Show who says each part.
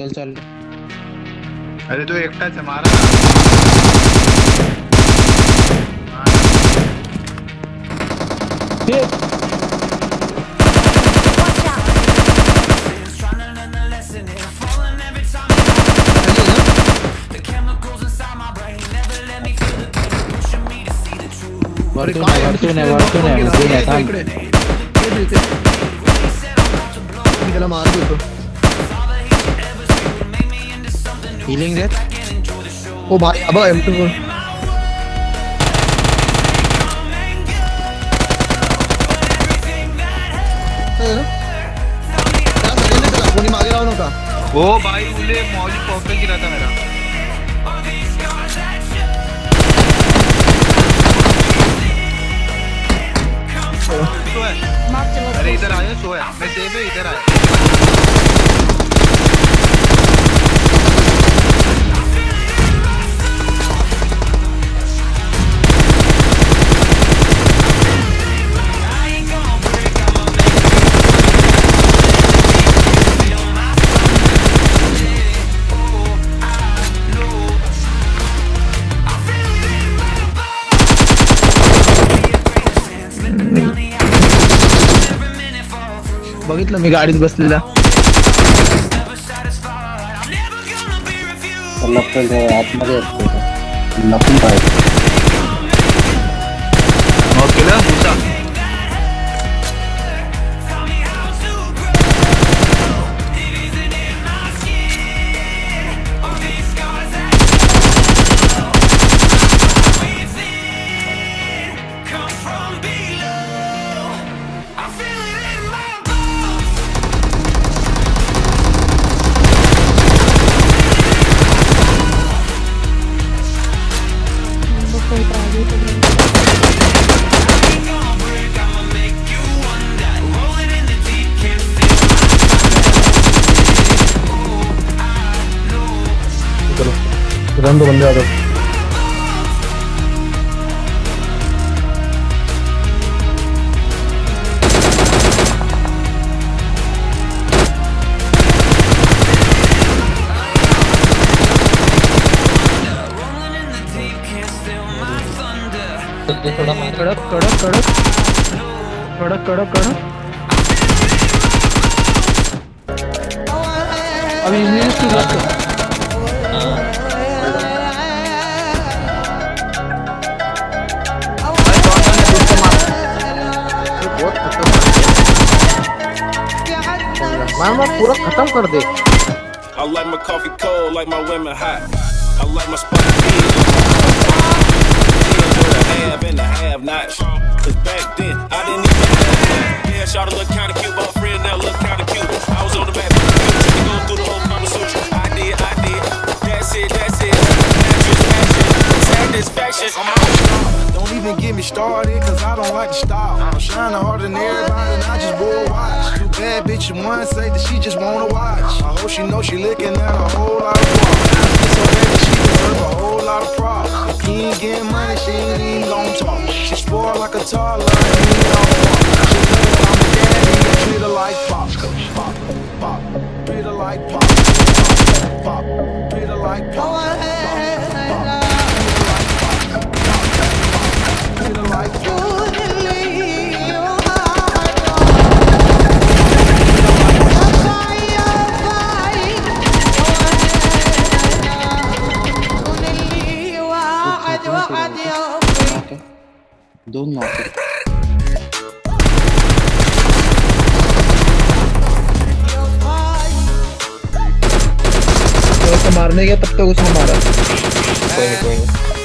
Speaker 1: चल चल।
Speaker 2: अरे तू एकटाच आहे मारा
Speaker 1: ये वरतून वरतून आहे वरतून आहे वरतून आहे थांब
Speaker 3: इकडे इकडे त्याला मार देतो
Speaker 1: हिलिंग देत
Speaker 3: ओ भाई अब एम टू कोणी मागे राहू नका
Speaker 2: ओ भाई उले मौली परफेक्ट गिरा था मेरा। सो है। अरे इधर आया सो है। मैं सेफ़ है इधर आया।
Speaker 3: बघितलं मी गाडीत बसलेला.
Speaker 4: लपून ते आतमध्ये असतो लपून पाहिजे.
Speaker 3: रन दो बंदे आ जाओ। कड़क कड़क कड़क। कड़क कड़क कड़क। अभी इंजीनियर की बात कर मार मार पूरा खत्म कर दे
Speaker 5: I like my coffee cold, like my women hot. I like my spicy beans. The have and the have nots. Cause back then, I didn't even have that. Yeah, shot look
Speaker 6: started, cause I don't like to stop. I'm shining harder than everybody, and I just wore a watch. Too bad bitch, in one say that she just wanna watch. I hope she know she looking at a whole
Speaker 1: दोन knock
Speaker 3: तो मारने गया तब तक उसने मारा
Speaker 1: कोई नहीं कोई नहीं